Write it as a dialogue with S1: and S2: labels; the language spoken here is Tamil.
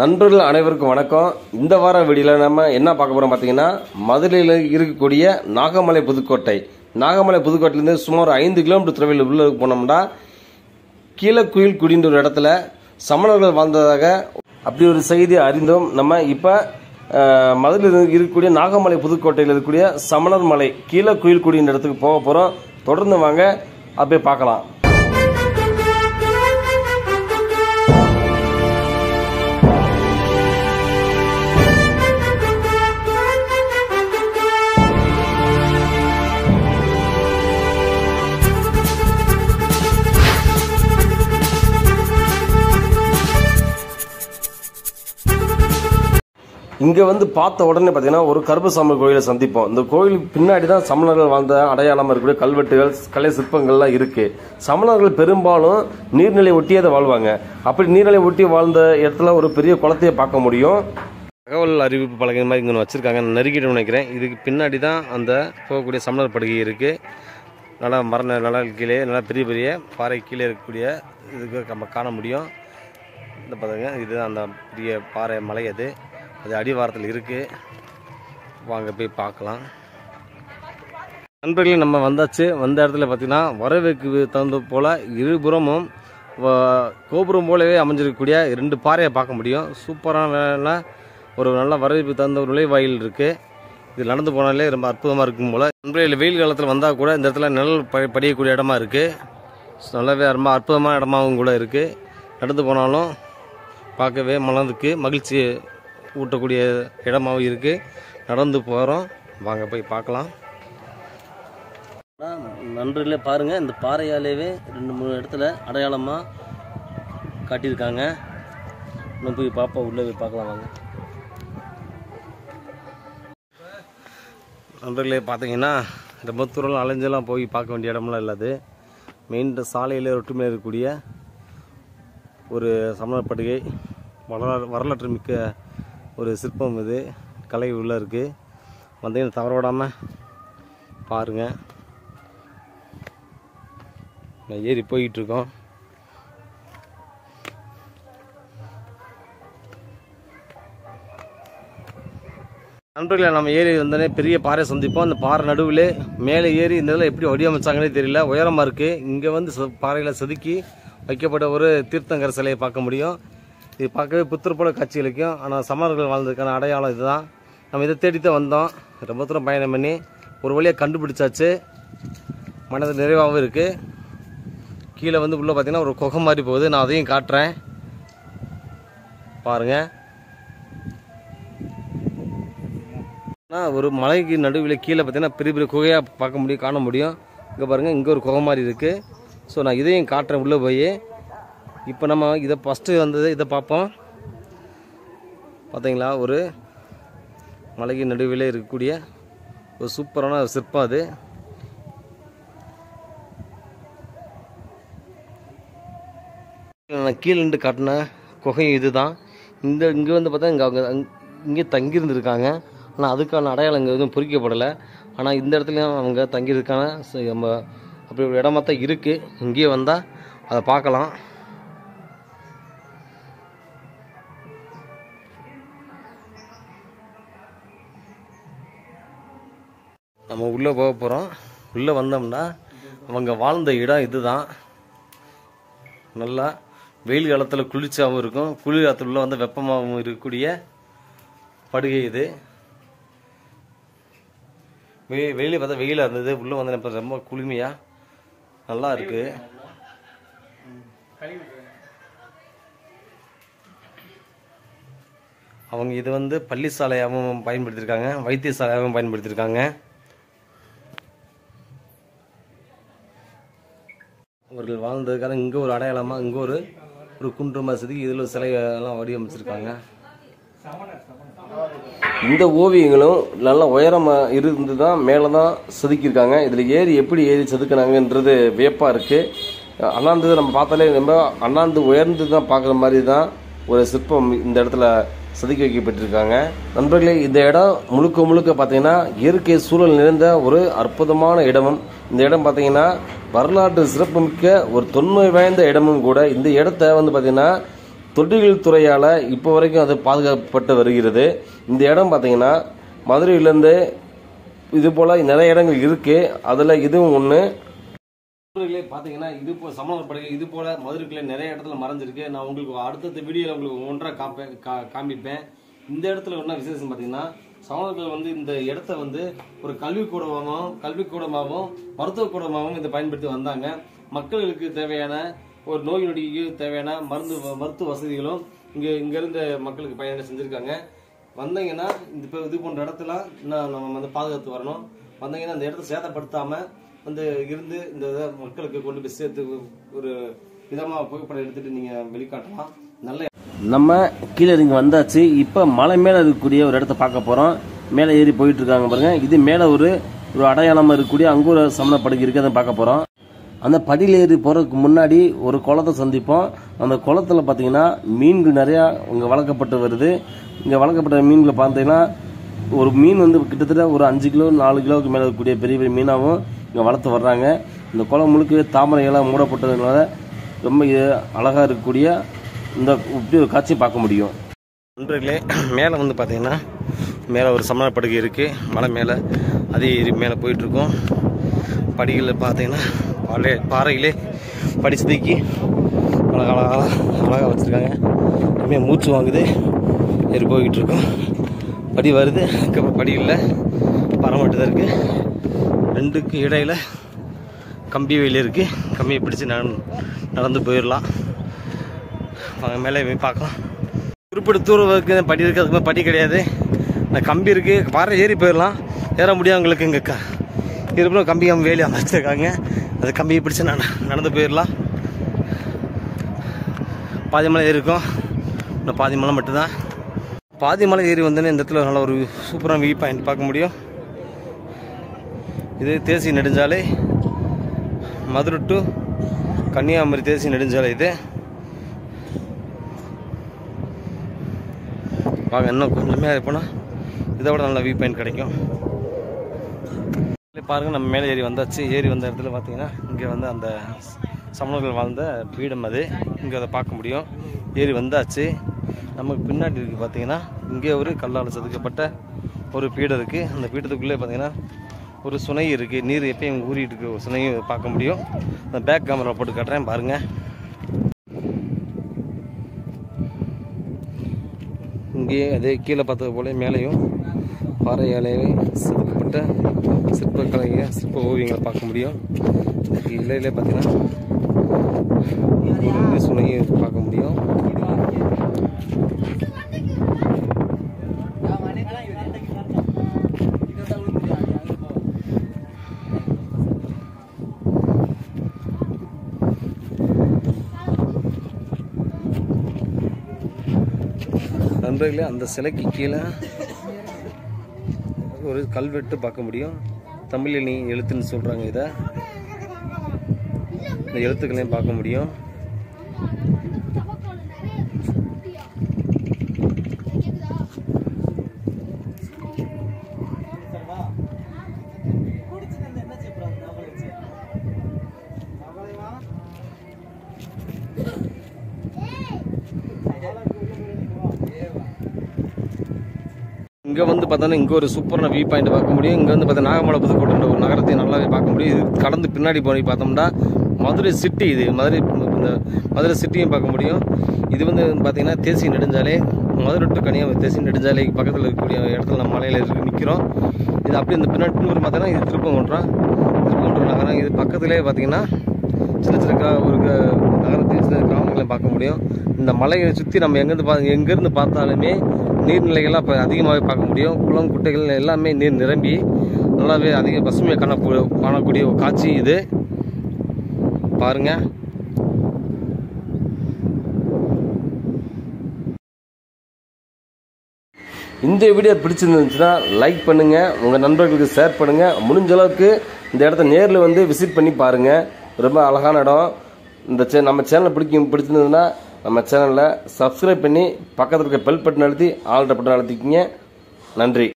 S1: நண்பர்கள் அனைவருக்கும் வணக்கம். இந்த வார வீடியோவில் நம்ம என்ன பார்க்க போகிறோம் பார்த்தீங்கன்னா மதுரையில் இருக்கக்கூடிய நாகமலை புதுக்கோட்டை. நாகமலை புதுக்கோட்டையிலேருந்து சுமார் ஐந்து கிலோமீட்டர் தொலைவில் உள்ளே போனோம்னா கீழக்குயில் குடின்ற ஒரு இடத்துல சமணர்கள் வாழ்ந்ததாக அப்படி ஒரு செய்தி அறிந்தோம். நம்ம இப்போ மதுரையில் இருக்கக்கூடிய நாகமலை புதுக்கோட்டையில் இருக்கக்கூடிய சமணர் மலை கீழக்குயில் குடின்ற இடத்துக்கு போக போகிறோம் தொடர்ந்து வாங்க அப்படியே பார்க்கலாம். இங்கே வந்து பார்த்த உடனே பார்த்தீங்கன்னா ஒரு கருப்பசாமி கோயிலை சந்திப்போம். இந்த கோயிலுக்கு பின்னாடி தான் சமணர்கள் வாழ்ந்த அடையாளமாக இருக்கக்கூடிய கல்வெட்டுகள் கலை சிற்பங்கள்லாம் இருக்குது சமணர்கள் பெரும்பாலும் நீர்நிலை ஒட்டியே தான் வாழ்வாங்க. அப்படி நீர்நிலை ஒட்டி வாழ்ந்த இடத்துல ஒரு பெரிய குளத்தையே பார்க்க முடியும். தகவல் அறிவிப்பு பலகை மாதிரி இங்கே வச்சுருக்காங்க. நெருக்கிட்டு நினைக்கிறேன். இதுக்கு பின்னாடி தான் அந்த போகக்கூடிய சமணர் படுகை இருக்குது நல்லா மர நல்லா கீழே நல்லா பெரிய பெரிய பாறை கீழே இருக்கக்கூடிய இதுக்கு நம்ம காண முடியும். இந்த பார்த்துங்க இது அந்த பெரிய பாறை மலை அது. அது அடிவாரத்தில் இருக்குது வாங்க போய் பார்க்கலாம். நண்பர்களே நம்ம வந்தாச்சு. வந்த இடத்துல பார்த்தீங்கன்னா வரவேற்கு தகுந்த போல் இருபுறமும் கோபுரம் போலவே அமைஞ்சிருக்கக்கூடிய ரெண்டு பாறையை பார்க்க முடியும். சூப்பரான ஒரு நல்ல வரவேற்பு தகுந்த ஒரு நுழைவாயில் இருக்குது இது நடந்து போனாலே ரொம்ப அற்புதமாக இருக்கும் போல். நண்பர்களே வெயில் காலத்தில் வந்தால் கூட இந்த இடத்துல நிழல் ப- படியக்கூடிய இடமா இருக்குது நல்லாவே ரொம்ப அற்புதமான இடமாவும் கூட இருக்குது நடந்து போனாலும் பார்க்கவே மனதுக்கு மகிழ்ச்சி ஊட்டக்கூடிய இடமாவும் இருக்கு. நடந்து போகிறோம் வாங்க போய் பார்க்கலாம்.
S2: நன்றில் பாருங்க. இந்த பாறையாலேவே ரெண்டு மூணு இடத்துல அடையாளமாக காட்டியிருக்காங்க. இன்னும் போய் பார்ப்போம் உள்ளே போய் பார்க்கலாம் வாங்க.
S1: நண்பர்களே பார்த்தீங்கன்னா ரொம்ப தூரம் அலைஞ்செல்லாம் போய் பார்க்க வேண்டிய இடமெல்லாம் இல்லாது மெயின் சாலையில் ஒற்றுமையாக இருக்கக்கூடிய ஒரு சமணர் படுகை வரலாறு வரலாற்று மிக்க ஒரு சிற்பம் இது. கலை உள்ளே இருக்குது வந்தீங்கன்னா தவற விடாமல் பாருங்கள் நான் ஏறி போய்கிட்டுருக்கோம் இருக்கோம். நம்ம ஏறி வந்தோடனே பெரிய பாறை சந்திப்போம். அந்த பாறை நடுவில் மேலே ஏறி இந்த இதில் எப்படி வடிவமைச்சாங்கன்னே தெரியல. உயரமாக இருக்குது இங்கே வந்து பாறையில் செதுக்கி வைக்கப்பட்ட ஒரு தீர்த்தங்கர சிலையை பார்க்க முடியும். இது பார்க்கவே புத்தர் போல காட்சி அளிக்கும். ஆனால் சமணர்கள் வாழ்ந்ததுக்கான அடையாளம் இதுதான். நம்ம இதை தேடித்தான் வந்தோம். ரொம்ப தூரம் பயணம் பண்ணி ஒரு வழியாக கண்டுபிடிச்சாச்சு. மனது நிறைவாகவும் இருக்குது கீழே வந்து உள்ளே பார்த்தீங்கன்னா ஒரு குகை மாதிரி போகுது. நான் அதையும் காட்டுறேன். பாருங்கள் ஆனால் ஒரு மலைக்கு நடுவில் கீழே பார்த்தீங்கன்னா பெரிய பெரிய குகையாக பார்க்க முடியும் காண முடியும். இங்கே பாருங்கள் இங்கே ஒரு குகை மாதிரி இருக்குது ஸோ நான் இதையும் காட்டுறேன் உள்ளே போய். இப்போ நம்ம இதை ஃபஸ்ட்டு வந்தது இதை பார்ப்போம். பார்த்தீங்களா? ஒரு மலைக்கு நடுவில் இருக்கக்கூடிய ஒரு சூப்பரான ஒரு சிற்பம் அது. நான் கீழே நின்று காட்டின குகை இதுதான். இந்த இங்கே வந்து பார்த்தா இங்கே அவங்க இங்கே தங்கியிருந்துருக்காங்க. ஆனால் அதுக்கான அடையாளம் இங்கே எதுவும் பொறிக்கப்படலை. ஆனால் இந்த இடத்துலையும் அவங்க தங்கியிருக்கான நம்ம அப்படி ஒரு இடமா தான் இருக்குது இங்கேயே வந்தால் அதை பார்க்கலாம். நம்ம உள்ளே போக போகிறோம். உள்ளே வந்தோம்னா அவங்க வாழ்ந்த இடம் இதுதான். நல்லா வெயில் காலத்தில் குளிர்ச்சியாகவும் இருக்கும். குளிர் காலத்தில் உள்ள வந்து வெப்பமாகவும் இருக்கக்கூடிய படுகை இது. வெ வெளியில் பார்த்தா வெயிலாக இருந்தது. உள்ளே வந்து இப்போ ரொம்ப குளுமையாக நல்லா இருக்கு. அவங்க இது வந்து பள்ளி சாலையாகவும் பயன்படுத்தியிருக்காங்க வைத்தியசாலையாகவும் பயன்படுத்தியிருக்காங்க அவர்கள் வாழ்ந்ததுக்காக இங்கே ஒரு அடையாளமாக இங்கே ஒரு ஒரு குன்று மசதி இதில் ஒரு சிலை எல்லாம் வடிவமைச்சிருக்காங்க. இந்த ஓவியங்களும் நல்ல உயரமாக இருந்து தான் மேலே தான் செதுக்கியிருக்காங்க. இதில் ஏறி எப்படி ஏறி செதுக்குனாங்கன்றது வியப்பாக இருக்குது அண்ணாந்து நம்ம பார்த்தாலே ரொம்ப அண்ணாந்து உயர்ந்து தான் பார்க்குற மாதிரி தான் ஒரு சிற்பம் இந்த இடத்துல செதுக்கி வைக்கப்பட்டிருக்காங்க. நண்பர்களே இந்த இடம் முழுக்க முழுக்க பார்த்தீங்கன்னா இயற்கை சூழல் நிறைந்த ஒரு அற்புதமான இடமும் இந்த இடம் பார்த்தீங்கன்னா வரலாற்று சிறப்புமிக்க ஒரு தொன்மை வாய்ந்த இடமும் கூட இந்த இடத்த வந்து பார்த்தீங்கன்னா தொட்டிகள் துறையால் இப்போ வரைக்கும் அது பாதுகாக்கப்பட்டு வருகிறது. இந்த இடம் பார்த்தீங்கன்னா மதுரையிலேருந்து இது போல் நிறைய இடங்கள் இருக்குது அதில் இதுவும் ஒன்று மதுரையிலே பார்த்தீங்கன்னா இது போ சமணர் இது போல மதுரைக்குள்ளே நிறைய இடத்துல மறைஞ்சிருக்கு. நான் உங்களுக்கு அடுத்தடுத்த வீடியோவில் உங்களுக்கு ஒன்றா காப்பேன் கா- காமிப்பேன் இந்த இடத்துல என்ன விசேஷம் பார்த்தீங்கன்னா சமணர்கள் வந்து இந்த இடத்த வந்து ஒரு கல்விக்கூடமாகவும் கல்விக்கூடமாகவும் மருத்துவக்கூடமாகவும் இதை பயன்படுத்தி வந்தாங்க. மக்களுக்கு தேவையான ஒரு நோய் நொடிக்கு தேவையான மருந்து மருத்துவ வசதிகளும் இங்கே இங்கேருந்து மக்களுக்கு பயணம் செஞ்சுருக்காங்க. வந்தீங்கன்னா இந்த இப்போ இது போன்ற இடத்துல இன்னும் நம்ம வந்து பாதுகாத்து வரணும். வந்தீங்கன்னா இந்த இடத்த சேதப்படுத்தாமல் வந்து இருந்து இந்த இதை மக்களுக்கு கொண்டு போய் சேர்த்து ஒரு விதமாக புகைப்படம் எடுத்துட்டு நீங்க வெளிக்காட்டலாம். நல்ல
S2: நம்ம கீழே இறங்கி வந்தாச்சு. இப்போ மலை மேலே இருக்கக்கூடிய ஒரு இடத்த பார்க்க போகிறோம் மேலே ஏறி போயிட்டு இருக்காங்க பாருங்க. இது மேலே ஒரு ஒரு அடையாளமாக இருக்கக்கூடிய அங்கே ஒரு சமண இருக்கு. அதை பார்க்க போகிறோம் அந்த படியில் ஏறி போகிறதுக்கு முன்னாடி ஒரு குளத்தை சந்திப்போம். அந்த குளத்துல பார்த்தீங்கன்னா மீன்கள் நிறையா இங்கே வளர்க்கப்பட்டு வருது. இங்கே வளர்க்கப்பட்ட மீன்களை பார்த்தீங்கன்னா ஒரு மீன் வந்து கிட்டத்தட்ட ஒரு அஞ்சு கிலோ நாலு கிலோவுக்கு மேலே இருக்கக்கூடிய பெரிய பெரிய மீனாகவும் இங்கே வளர்த்து வர்றாங்க. இந்த குளம் முழுக்க தாமரைகளாக மூடப்பட்டதுனால ரொம்ப அழகாக இருக்கக்கூடிய இந்த இப்படி ஒரு காட்சியை பார்க்க முடியும்.
S1: நண்பர்களே மேலே வந்து பார்த்தீங்கன்னா மேலே ஒரு சமண படுகை இருக்குது மலை மேலே அதே ஏறி மேலே போயிட்டுருக்கோம். படிகளில் பார்த்தீங்கன்னா பழைய பாறையிலே படி செதுக்கி அழகா அழகாக அழகாக வச்சுருக்காங்க. அப்படியே மூச்சு வாங்குது. ஏறி போய்கிட்டு இருக்கோம். படி வருது. அதுக்கப்புறம் படி இல்லை பரமட்டு தான் இருக்குது ரெண்டுக்கு இடையில் கம்பி வேலி இருக்குது கம்பியை பிடிச்சி நான் நடந்து போயிடலாம். வாங்க மேலே போய் பார்க்கலாம். குறிப்பிட்ட தூரம் படி இருக்குது அதுக்கு படி கிடையாது. இந்த கம்பி இருக்குது பாறை ஏறி போயிடலாம். ஏற முடியும் உங்களுக்கு இங்கே க இருப்பினும் கம்பி கம்பி வேலி அமைச்சிருக்காங்க. அது கம்பியை பிடிச்சி நான் நடந்து போயிடலாம். பாதி மலை ஏறிக்கும் இன்னும் பாதி மலை மட்டும்தான். பாதி மலை ஏறி வந்தோன்னே இந்த இடத்துல நல்ல ஒரு சூப்பரான வியூ பாயிண்ட் பார்க்க முடியும். இது தேசிய நெடுஞ்சாலை. மதுரை டு கன்னியாகுமரி தேசிய நெடுஞ்சாலை இது. வாங்க இன்னும் கொஞ்சமே மேலே போனால் இதை விட நல்ல வியூ பாயிண்ட் கிடைக்கும். இதுல பாருங்க நம்ம மேலே ஏறி வந்தாச்சு. ஏறி வந்த இடத்துல பார்த்தீங்கன்னா இங்கே வந்து அந்த சமணர்கள் வாழ்ந்த பீடம் அது. இங்கே அதை பார்க்க முடியும். ஏறி வந்தாச்சு. நமக்கு பின்னாடி இருக்குது பார்த்தீங்கன்னா இங்கே ஒரு கல்லால் செதுக்கப்பட்ட ஒரு பீடம் இருக்குது அந்த பீடத்துக்குள்ளே பார்த்தீங்கன்னா ஒரு சுனை இருக்குது நீர் எப்பயும் ஊறிட்டு இருக்க ஒரு சுனையும் பார்க்க முடியும். அந்த பேக் கேமரா போட்டு காட்டுறேன். பாருங்கள் இங்கே அதே கீழே பார்த்தது போல மேலேயும் பாறையாலேயே செதுக்கப்பட்ட சிற்பக்கலைங்க சிற்ப ஓவியங்களை பார்க்க முடியும். இலையிலே பார்த்தீங்கன்னா ஒரு பார்க்க முடியும். நண்பர்களே அந்த சிலைக்கு கீழே ஒரு கல்வெட்டு பார்க்க முடியும். தமிழில் நீ எழுத்துன்னு சொல்கிறாங்க இதை. இந்த எழுத்துக்களையும் பார்க்க முடியும். இங்கே வந்து பார்த்தோன்னா இங்கே ஒரு சூப்பரான வியூ பாயிண்ட் பார்க்க முடியும். இங்கே வந்து பார்த்தா நாகமலை புதுக்கோட்டை ஒரு நகரத்தை நல்லாவே பார்க்க முடியும். இது கடந்து பின்னாடி போய் பார்த்தோம்னா மதுரை சிட்டி இது. மதுரை இந்த மதுரை சிட்டியும் பார்க்க முடியும். இது வந்து பார்த்தீங்கன்னா தேசிய நெடுஞ்சாலை. மதுரை டு கன்னியாகுமரி தேசிய நெடுஞ்சாலைக்கு பக்கத்தில் இருக்கக்கூடிய இடத்துல நம்ம மலையில் இருக்கு நிற்கிறோம் இது அப்படியே இந்த பின்னாடி பார்த்தோன்னா இது திருப்பங்குன்றம். திருப்பங்குன்றம் நகரம். இது பக்கத்துலேயே பார்த்தீங்கன்னா சின்ன சின்ன கா ஒரு க- நகரத்தையும் சின்ன நீங்கள் பார்க்க முடியும்? இந்த மலையை சுற்றி நம்ம எங்கேருந்து பா எங்கேருந்து பார்த்தாலுமே நீர்நிலைகள்லாம் இப்போ அதிகமாகவே பார்க்க முடியும். குளம் குட்டைகள் எல்லாமே நீர் நிரம்பி நல்லாவே அதிக பசுமையை காண காணக்கூடிய காட்சி இது. பாருங்க. இந்த வீடியோ பிடிச்சிருந்துச்சுன்னா லைக் பண்ணுங்கள் உங்கள் நண்பர்களுக்கு ஷேர் பண்ணுங்கள் முடிஞ்ச அளவுக்கு இந்த இடத்த நேரில் வந்து விசிட் பண்ணி பாருங்கள் ரொம்ப அழகான இடம். இந்த சே நம்ம சேனல் பிடிக்கும் பிடிச்சிருந்ததுன்னா நம்ம சேனலில் சப்ஸ்கிரைப் பண்ணி பக்கத்தில் இருக்க பெல் பட்டன் அழுத்தி ஆல்ட்ர பட்டன் அழுத்திக்கிங்க. நன்றி.